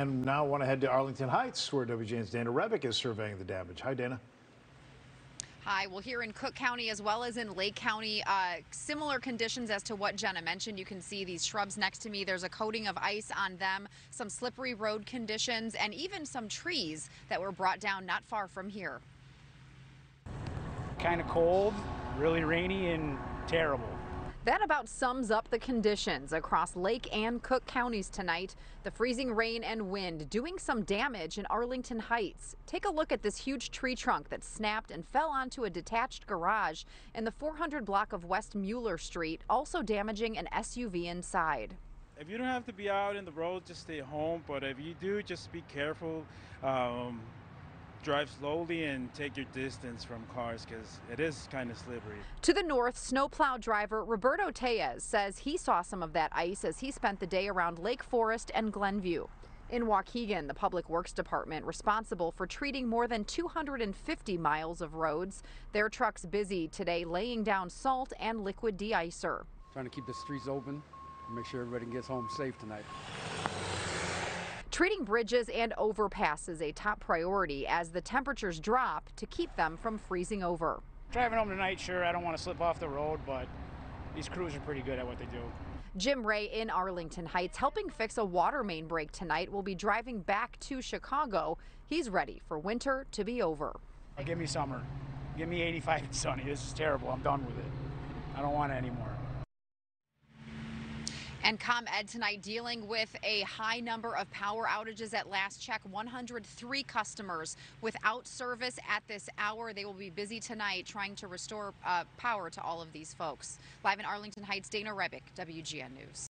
And now I want to head to Arlington Heights, where WGN's Dana Rebik is surveying the damage. Hi, Dana. Hi, well, here in Cook County as well as in Lake County, uh, similar conditions as to what Jenna mentioned. You can see these shrubs next to me. There's a coating of ice on them, some slippery road conditions, and even some trees that were brought down not far from here. Kind of cold, really rainy, and terrible. That about sums up the conditions across Lake and Cook counties tonight. The freezing rain and wind doing some damage in Arlington Heights. Take a look at this huge tree trunk that snapped and fell onto a detached garage in the 400 block of West Mueller Street, also damaging an SUV inside. If you don't have to be out in the road, just stay home. But if you do, just be careful. Um, drive slowly and take your distance from cars because it is kind of slippery. To the north, snowplow driver Roberto Tellez says he saw some of that ice as he spent the day around Lake Forest and Glenview. In Waukegan, the Public Works Department responsible for treating more than 250 miles of roads. Their trucks busy today laying down salt and liquid de-icer. Trying to keep the streets open and make sure everybody gets home safe tonight. Treating bridges and overpasses a top priority as the temperatures drop to keep them from freezing over. Driving home tonight, sure, I don't want to slip off the road, but these crews are pretty good at what they do. Jim Ray in Arlington Heights helping fix a water main break tonight will be driving back to Chicago. He's ready for winter to be over. Give me summer. Give me 85 and sunny. This is terrible. I'm done with it. I don't want it anymore. And ComEd tonight dealing with a high number of power outages at last check. 103 customers without service at this hour. They will be busy tonight trying to restore uh, power to all of these folks. Live in Arlington Heights, Dana Rebik, WGN News.